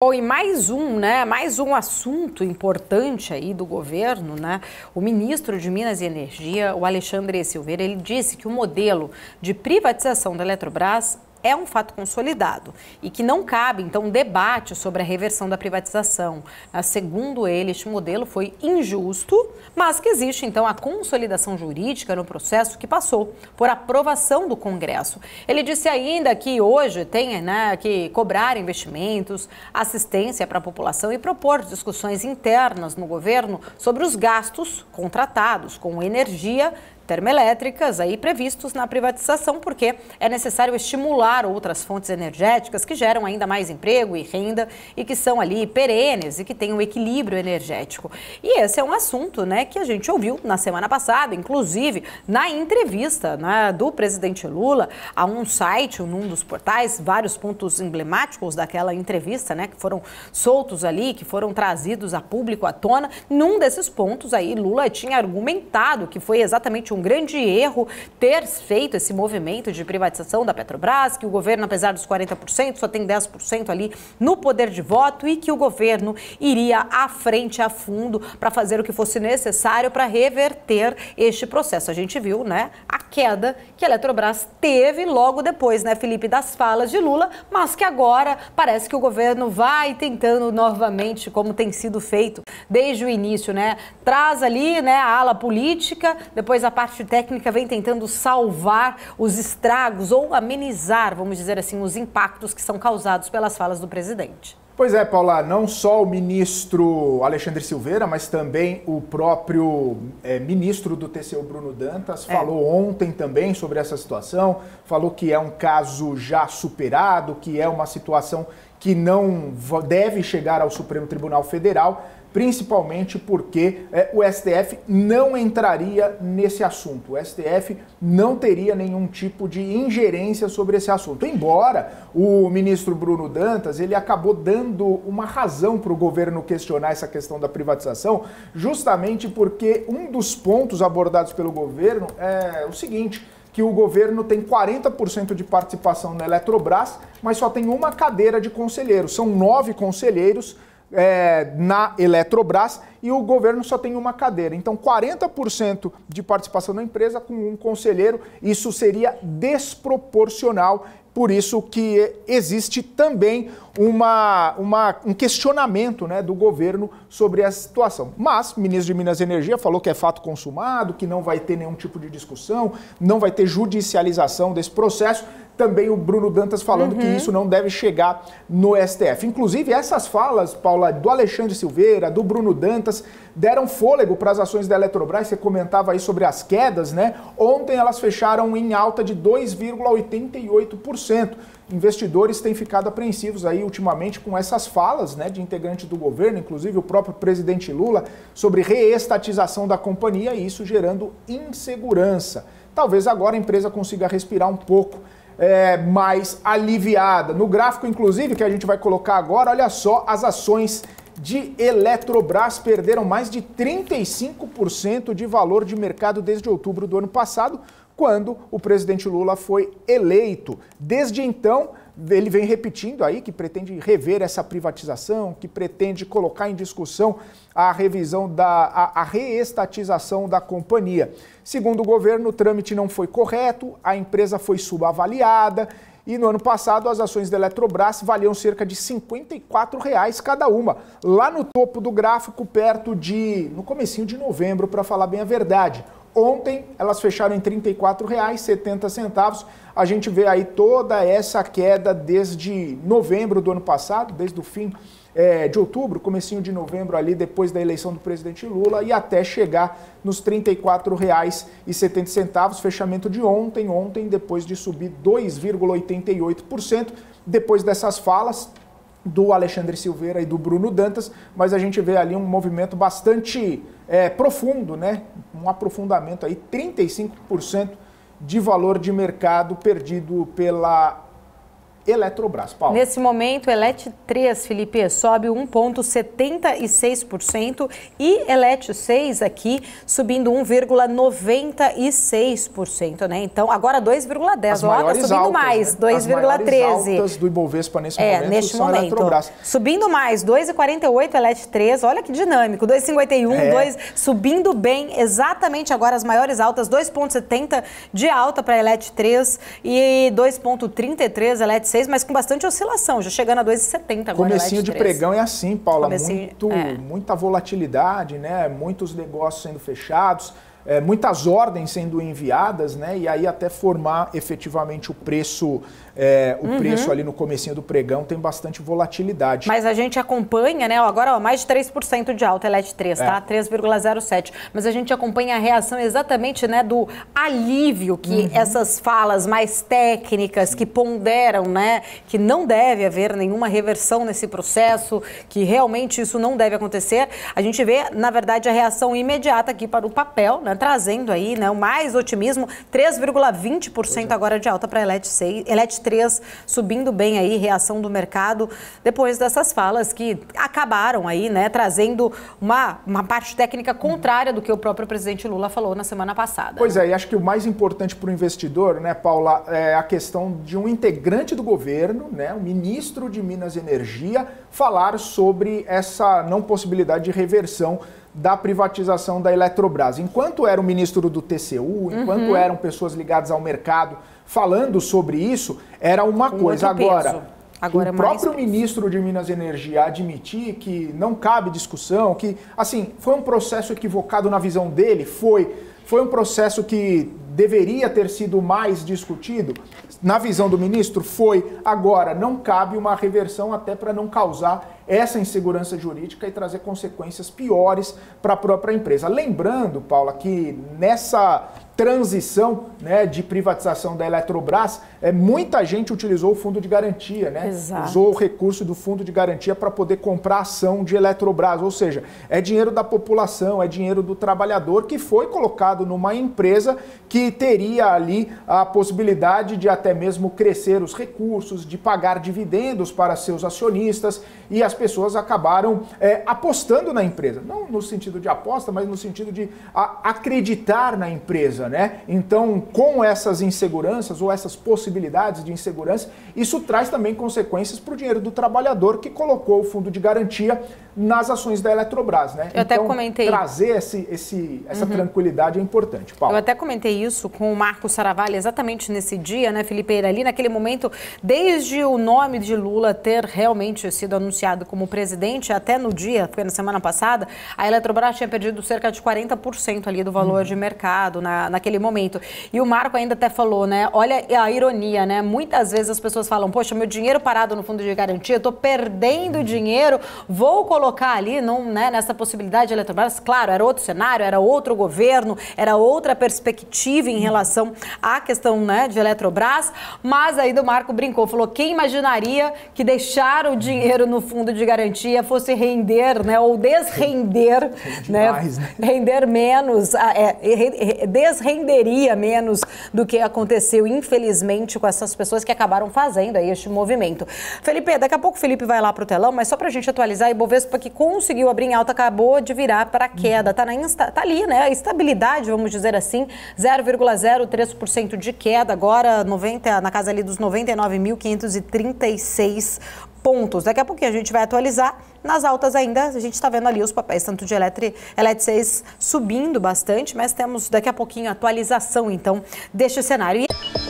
Bom, e mais um, né? Mais um assunto importante aí do governo, né? O ministro de Minas e Energia, o Alexandre Silveira, ele disse que o modelo de privatização da Eletrobras é um fato consolidado e que não cabe, então, um debate sobre a reversão da privatização. Ah, segundo ele, este modelo foi injusto, mas que existe, então, a consolidação jurídica no processo que passou por aprovação do Congresso. Ele disse ainda que hoje tem né, que cobrar investimentos, assistência para a população e propor discussões internas no governo sobre os gastos contratados com energia termoelétricas aí previstos na privatização, porque é necessário estimular outras fontes energéticas que geram ainda mais emprego e renda e que são ali perenes e que têm um equilíbrio energético. E esse é um assunto, né, que a gente ouviu na semana passada, inclusive na entrevista né, do presidente Lula a um site, num dos portais, vários pontos emblemáticos daquela entrevista, né, que foram soltos ali, que foram trazidos a público à tona. Num desses pontos aí, Lula tinha argumentado que foi exatamente um um grande erro ter feito esse movimento de privatização da Petrobras, que o governo, apesar dos 40%, só tem 10% ali no poder de voto e que o governo iria à frente, a fundo, para fazer o que fosse necessário para reverter este processo. A gente viu, né, a queda que a Eletrobras teve logo depois, né, Felipe, das falas de Lula, mas que agora parece que o governo vai tentando novamente, como tem sido feito desde o início, né, traz ali, né, a ala política, depois a parte parte técnica vem tentando salvar os estragos ou amenizar, vamos dizer assim, os impactos que são causados pelas falas do presidente. Pois é, Paula, não só o ministro Alexandre Silveira, mas também o próprio é, ministro do TCU, Bruno Dantas, é. falou ontem também sobre essa situação, falou que é um caso já superado, que é uma situação que não deve chegar ao Supremo Tribunal Federal principalmente porque é, o STF não entraria nesse assunto. O STF não teria nenhum tipo de ingerência sobre esse assunto. Embora o ministro Bruno Dantas ele acabou dando uma razão para o governo questionar essa questão da privatização, justamente porque um dos pontos abordados pelo governo é o seguinte que o governo tem 40% de participação na Eletrobras, mas só tem uma cadeira de conselheiros. São nove conselheiros é, na Eletrobras e o governo só tem uma cadeira. Então, 40% de participação na empresa com um conselheiro, isso seria desproporcional. Por isso que existe também uma, uma, um questionamento né, do governo sobre essa situação. Mas o ministro de Minas e Energia falou que é fato consumado, que não vai ter nenhum tipo de discussão, não vai ter judicialização desse processo também o Bruno Dantas falando uhum. que isso não deve chegar no STF. Inclusive, essas falas, Paula, do Alexandre Silveira, do Bruno Dantas, deram fôlego para as ações da Eletrobras. Você comentava aí sobre as quedas, né? Ontem elas fecharam em alta de 2,88%. Investidores têm ficado apreensivos aí ultimamente com essas falas né, de integrantes do governo, inclusive o próprio presidente Lula, sobre reestatização da companhia e isso gerando insegurança. Talvez agora a empresa consiga respirar um pouco é, mais aliviada. No gráfico, inclusive, que a gente vai colocar agora, olha só, as ações de Eletrobras perderam mais de 35% de valor de mercado desde outubro do ano passado, quando o presidente Lula foi eleito. Desde então, ele vem repetindo aí que pretende rever essa privatização, que pretende colocar em discussão a revisão da a, a, reestatização da companhia. Segundo o governo, o trâmite não foi correto, a empresa foi subavaliada e no ano passado as ações da Eletrobras valiam cerca de 54 reais cada uma. Lá no topo do gráfico, perto de no comecinho de novembro, para falar bem a verdade. Ontem elas fecharam em R$ 34,70. A gente vê aí toda essa queda desde novembro do ano passado, desde o fim é, de outubro, comecinho de novembro ali, depois da eleição do presidente Lula, e até chegar nos R$ 34,70, fechamento de ontem, ontem, depois de subir 2,88%, depois dessas falas, do Alexandre Silveira e do Bruno Dantas, mas a gente vê ali um movimento bastante é, profundo, né? um aprofundamento aí, 35% de valor de mercado perdido pela Eletrobras. Paulo. Nesse momento, Elet 3, Felipe, sobe 1,76% e Elet 6 aqui subindo 1,96%, né? Então, agora 2,10. Ó, tá subindo altas, mais, né? 2,13. As do Ibovespa nesse é, momento neste momento. Eletrobras. Subindo mais, 2,48 Elet 3. Olha que dinâmico, 2,51, é. 2 subindo bem, exatamente agora as maiores altas, 2,70 de alta para Elet 3 e 2,33 Elet 6 mas com bastante oscilação, já chegando a 2,70 agora. Comecinho de pregão é assim, Paula, muito, é. muita volatilidade, né? Muitos negócios sendo fechados é, muitas ordens sendo enviadas, né? E aí até formar efetivamente o preço, é, o uhum. preço ali no comecinho do pregão tem bastante volatilidade. Mas a gente acompanha, né? Agora, ó, mais de 3% de alta, Elet 3, tá? 3,07. Mas a gente acompanha a reação exatamente, né, do alívio que uhum. essas falas mais técnicas que ponderam, né, que não deve haver nenhuma reversão nesse processo, que realmente isso não deve acontecer. A gente vê, na verdade, a reação imediata aqui para o papel, né? Trazendo aí né, o mais otimismo, 3,20% agora de alta para a Elet 6, Elet 3 subindo bem aí, reação do mercado, depois dessas falas que acabaram aí, né, trazendo uma, uma parte técnica contrária do que o próprio presidente Lula falou na semana passada. Pois é, e acho que o mais importante para o investidor, né, Paula, é a questão de um integrante do governo, né, o ministro de Minas e Energia, falar sobre essa não possibilidade de reversão da privatização da Eletrobras. Enquanto era o ministro do TCU, enquanto uhum. eram pessoas ligadas ao mercado falando sobre isso, era uma Com coisa. Agora. Agora, o é próprio ministro de Minas e Energia admitir que não cabe discussão, que assim foi um processo equivocado na visão dele, foi foi um processo que deveria ter sido mais discutido. Na visão do ministro, foi. Agora, não cabe uma reversão até para não causar essa insegurança jurídica e trazer consequências piores para a própria empresa. Lembrando, Paula, que nessa transição né, de privatização da Eletrobras, é, muita gente utilizou o fundo de garantia, né? Exato. Usou o recurso do fundo de garantia para poder comprar ação de Eletrobras. Ou seja, é dinheiro da população, é dinheiro do trabalhador que foi colocado numa empresa que teria ali a possibilidade de até mesmo crescer os recursos, de pagar dividendos para seus acionistas e as pessoas acabaram é, apostando na empresa. Não no sentido de aposta, mas no sentido de acreditar na empresa, né? Então, com essas inseguranças ou essas possibilidades de insegurança, isso traz também consequências para o dinheiro do trabalhador que colocou o fundo de garantia nas ações da Eletrobras, né? Eu então, até comentei. Trazer esse, esse, essa uhum. tranquilidade é importante. Paulo. Eu até comentei isso com o Marco Saravalli exatamente nesse dia, né, Felipe? Ali naquele momento, desde o nome de Lula ter realmente sido anunciado como presidente, até no dia, foi na semana passada, a Eletrobras tinha perdido cerca de 40% ali do valor uhum. de mercado na, naquele momento. E o Marco ainda até falou, né? Olha a ironia, né? Muitas vezes as pessoas falam, poxa, meu dinheiro parado no fundo de garantia, eu tô perdendo dinheiro, vou colocar ali num, né, nessa possibilidade de Eletrobras, claro, era outro cenário, era outro governo, era outra perspectiva em relação à questão né, de Eletrobras, mas aí do Marco brincou, falou, quem imaginaria que deixar o dinheiro no fundo de garantia fosse render, né, ou desrender, né, demais, né, render menos, é, desrenderia menos do que aconteceu, infelizmente, com essas pessoas que acabaram fazendo aí este movimento. Felipe, daqui a pouco o Felipe vai lá para o telão, mas só para a gente atualizar, Ibovespa que conseguiu abrir em alta acabou de virar para queda. Está tá ali, né? A estabilidade, vamos dizer assim, 0,03% de queda, agora 90, na casa ali dos 99.536 pontos. Daqui a pouquinho a gente vai atualizar. Nas altas ainda, a gente está vendo ali os papéis, tanto de Eletri, Elet 6 subindo bastante, mas temos daqui a pouquinho atualização, então, deste cenário. E...